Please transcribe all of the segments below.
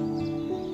Música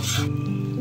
yourself.